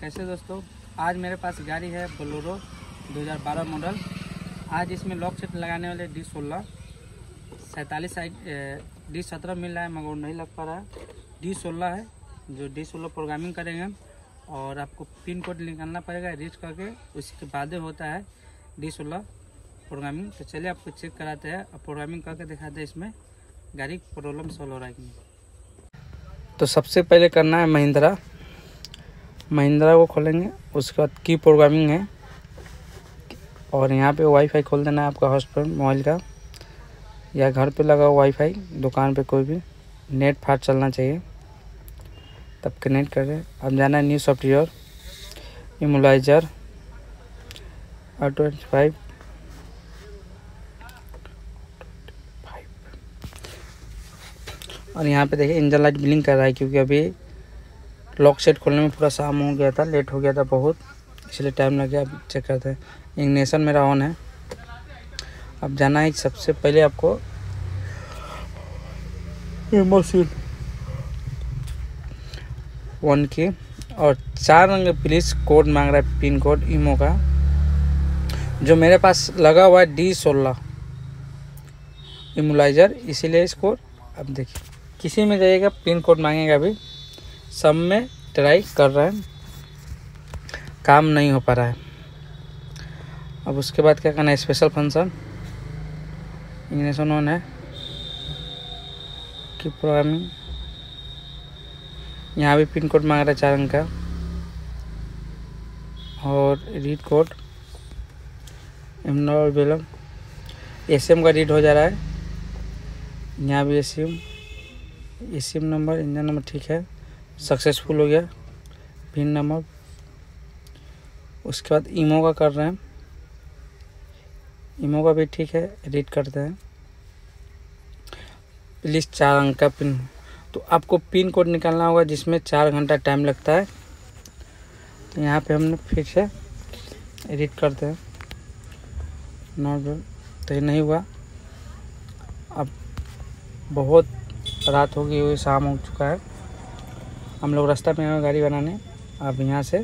कैसे दोस्तों? आज मेरे पास गाड़ी है बोलोरो 2012 मॉडल आज इसमें लॉक सेट लगाने वाले डी सोलह, सैंतालीस डी सत्रह मिल रहा है, मगर नहीं लग पा रहा है। डी सोलह है, जो डी सोलह प्रोग्रामिंग करेंगे और आपको पिन कोड निकालना पड़ेगा रीच करके, उसके बाद होता है डी सोलह प्रोग्रामिंग तो चलिए आपको चेक कराते हैं और प्रोग्रामिंग करके दिखाते हैं इसमें गाड़ी प्रॉब्लम सॉल्व हो रहा है कि तो सबसे पहले करना है महिंद्रा। महिंद्रा को खोलेंगे, उसके बाद की प्रोग्रामिंग है। और यहाँ पे वाईफाई खोल देना है आपका हॉस्पिटल मोबाइल का। या घर पे लगा हुआ वाईफाई दुकान पे कोई भी। नेट फाट चलना चाहिए। तब कनेक्ट करें। अब जाना है new software immobiliser twenty five और यहाँ पे देखिए इंजन लाइट ब्लिंक कर रहा है, क्योंकि अभी लॉक सेट खोलने में पूरा शाम हो गया था, लेट हो गया था बहुत, इसलिए टाइम लग गया, अब चेक करते हैं। इग्निशन मेरा ऑन है। अब जाना है सबसे पहले आपको मशीन वन की और चार रंग पुलिस कोड मांग रहा है पिन कोड ईमो का। जो मेरे पास लगा हुआ है डी सोलह इमोलाइजर इसीलिए इसको, अब देखिए। किसी में जाइएगा पिन कोड मांगेगा अभी। सब में ट्राई कर रहे हैं। काम नहीं हो पा रहा है। अब उसके बाद क्या करना है? स्पेशल फ़ंक्शन इंग्लिशन ऑन है की प्रोग्रामिंग यहाँ भी पिन कोड मांग रहा है चार अंक का। और read code M S M का रीड हो जा रहा है। यहाँ भी S M number engine number ठीक है। सक्सेसफुल हो गया पिन नंबर उसके बाद ईमो का कर रहे हैं। ईमो का भी ठीक है एडिट करते हैं। प्लीज़ चार अंक का पिन तो आपको पिन कोड निकालना होगा जिसमें चार घंटा टाइम लगता है। तो यहाँ पे हमने फिर से एडिट करते हैं। नॉर्मल तो ये नहीं हुआ। अब बहुत रात हो गई हुई, शाम हो चुका है। हम लोग रास्ता में आए गाड़ी बनाने। अब यहाँ से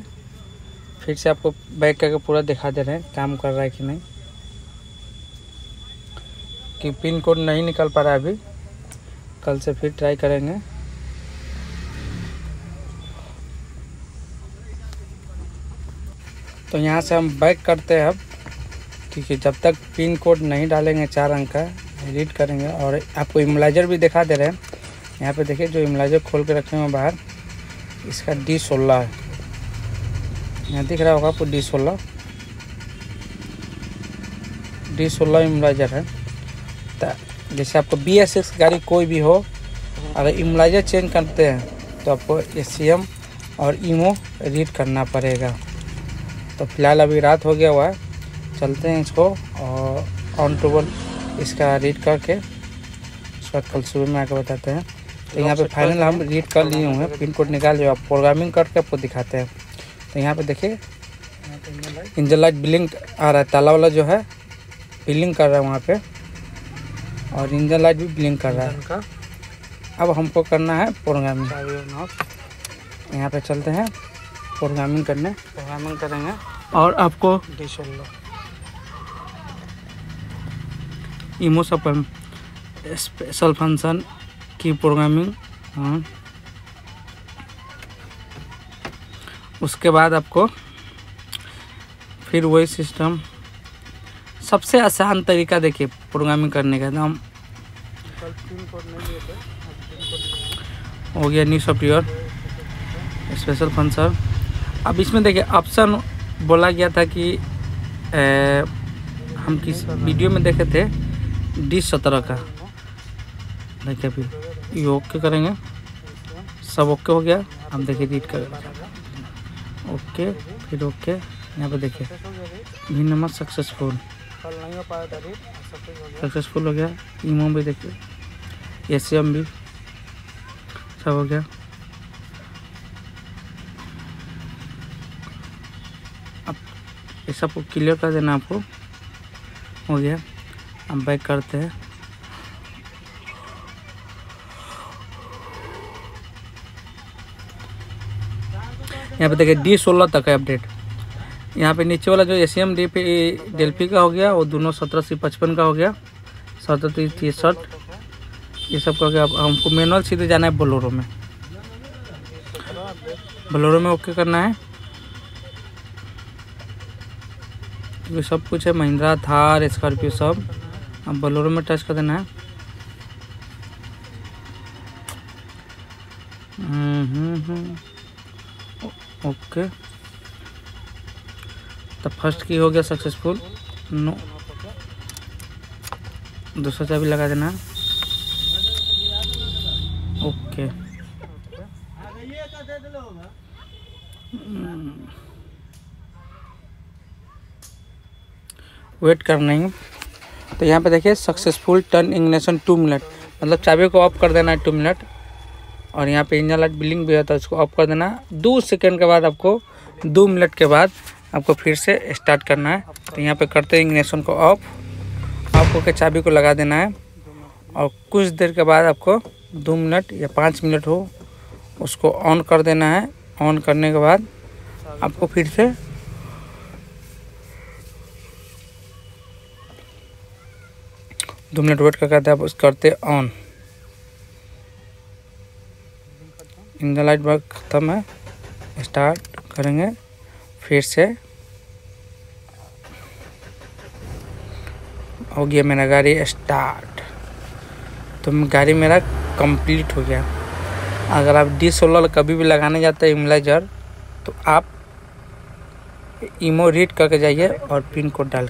फिर से आपको बैक करके पूरा दिखा दे रहे हैं काम कर रहा है कि नहीं। कि पिन कोड नहीं निकल पा रहा है अभी। कल से फिर ट्राई करेंगे। तो यहाँ से हम बैक करते हैं अब, क्योंकि जब तक पिन कोड नहीं डालेंगे चार अंक का रीड करेंगे। और आपको इमलाइजर भी दिखा दे रहे हैं। यहाँ पे देखिए, जो इमलाइजर खोल के रखे हुए बाहर। इसका डी सोलह है। यहाँ दिख रहा होगा आपको डी सोलह डी सोलह इमलाइजर है। तो जैसे आपको बी एस सिक्स गाड़ी कोई भी हो, अगर इमलाइजर चेंज करते हैं तो आपको एस और ईमो रीड करना पड़ेगा। तो फ़िलहाल अभी रात हो गया हुआ है। चलते हैं इसको और ऑन टेबल इसका रीड करके, उसके कल सुबह में आकर बताते हैं। तो यहाँ पे फाइनल हम रीड कर लिए हुए हैं पिन कोड निकाल लिया प्रोग्रामिंग करके आपको दिखाते हैं। तो यहाँ पे देखिए इंजन लाइट बिलिंग आ रहा है ताला वाला जो है बिलिंग कर रहा है वहाँ पे और इंजन लाइट भी बिलिंग कर रहा है। अब हमको करना है प्रोग्रामिंग यहाँ पे चलते हैं प्रोग्रामिंग करने। प्रोग्रामिंग करेंगे। और आपको इमो सपन स्पेशल फ़ंक्शन की प्रोग्रामिंग हाँ। उसके बाद आपको फिर वही सिस्टम सबसे आसान तरीका देखिए प्रोग्रामिंग करने का हम हो गया न्यू सॉफ्टवेयर स्पेशल फ़ंक्शन अब इसमें देखिए ऑप्शन बोला गया था कि ए, हम किस वीडियो में देखे थे डी सत्रह का। देखिए अभी ये ओके करेंगे। सब ओके हो गया? हम देखिए रीड कर ओके, फिर ओके। यहाँ पे देखिए भी नंबर सक्सेसफुल सक्सेसफुल हो गया। ईमो भी देखिए। एसएम भी। सब हो गया। अब ये सब क्लियर कर देना आपको। हो गया। हम बैक करते हैं। यहाँ पे देखिए डी सोलह तक है अपडेट। यहाँ पे नीचे वाला जो S M D P Delphi का हो गया वो दोनों सत्रह से पचपन का हो गया। सत्रह तिरसठ ये सब का हो गया। हमको मैनुअल सीधे जाना है बोलोरो में। बोलोरो में ओके करना है। क्योंकि सब कुछ है महिंद्रा थार स्कॉर्पियो सब। अब बोलोरो में टच कर देना है। हम्म, हम्म, हम्म। ओके तो फ़र्स्ट की हो गया सक्सेसफुल नो दूसरा चाबी लगा देना। ओके वेट करना है तो यहाँ पे देखिए successful turn ignition two minute मतलब चाबी को ऑफ़ कर देना है टू मिनट और यहाँ पे इंजन लाइट बिलिंग भी होता है, उसको ऑफ़ कर देना। दो सेकंड के बाद आपको, दो मिनट के बाद आपको फिर से स्टार्ट करना है। तो यहाँ पे करते हैं इग्निशन को ऑफ़ ऑफ़ होकर चाबी को लगा देना है। और कुछ देर के बाद आपको दो मिनट या पाँच मिनट हो, उसको ऑन कर देना है। ऑन करने के बाद आपको फिर से दो मिनट वेट करके आप उस करते ऑन इंजन लाइट वर्क ख़त्म है। स्टार्ट करेंगे फिर से। हो गया मेरा गाड़ी स्टार्ट। तो गाड़ी मेरा कंप्लीट हो गया। अगर आप डी सोलर कभी भी लगाने जाते हैं इमलाइजर तो आप इमो रीड करके जाइए और पिन कोड डाल